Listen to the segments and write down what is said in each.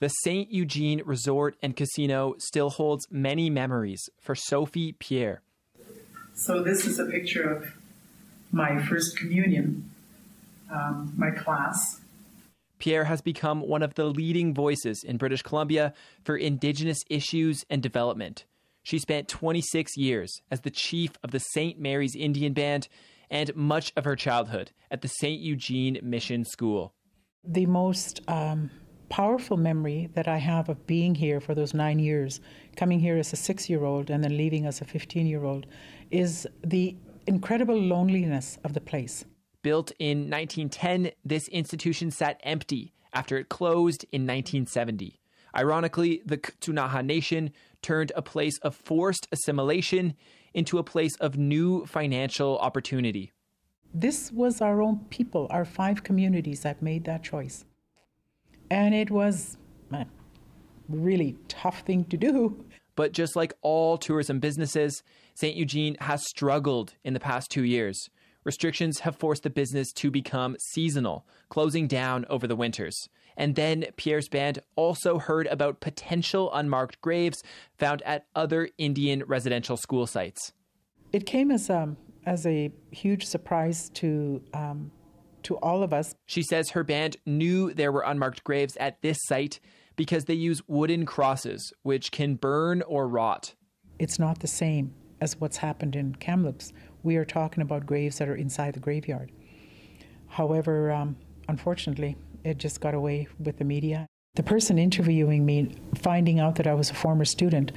The St. Eugene Resort and Casino still holds many memories for Sophie Pierre. So, this is a picture of my first communion, um, my class. Pierre has become one of the leading voices in British Columbia for Indigenous issues and development. She spent 26 years as the chief of the St. Mary's Indian Band and much of her childhood at the St. Eugene Mission School. The most um, powerful memory that I have of being here for those nine years, coming here as a six year old and then leaving as a 15 year old, is the incredible loneliness of the place. Built in 1910, this institution sat empty after it closed in 1970. Ironically, the Ktunaxa Nation turned a place of forced assimilation into a place of new financial opportunity. This was our own people, our five communities that made that choice. And it was a really tough thing to do. But just like all tourism businesses, St. Eugene has struggled in the past two years. Restrictions have forced the business to become seasonal, closing down over the winters. And then Pierre's band also heard about potential unmarked graves found at other Indian residential school sites. It came as a, as a huge surprise to um, to all of us. She says her band knew there were unmarked graves at this site because they use wooden crosses, which can burn or rot. It's not the same as what's happened in Kamloops. We are talking about graves that are inside the graveyard. However, um, unfortunately, it just got away with the media. The person interviewing me, finding out that I was a former student,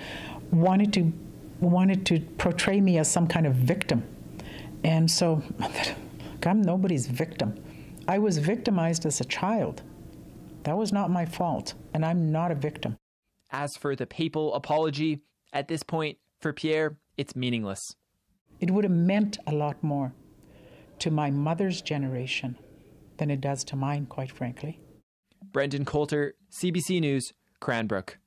wanted to wanted to portray me as some kind of victim, and so I'm nobody's victim. I was victimized as a child. That was not my fault, and I'm not a victim. As for the papal apology, at this point, for Pierre, it's meaningless. It would have meant a lot more to my mother's generation than it does to mine, quite frankly. Brendan Coulter, CBC News, Cranbrook.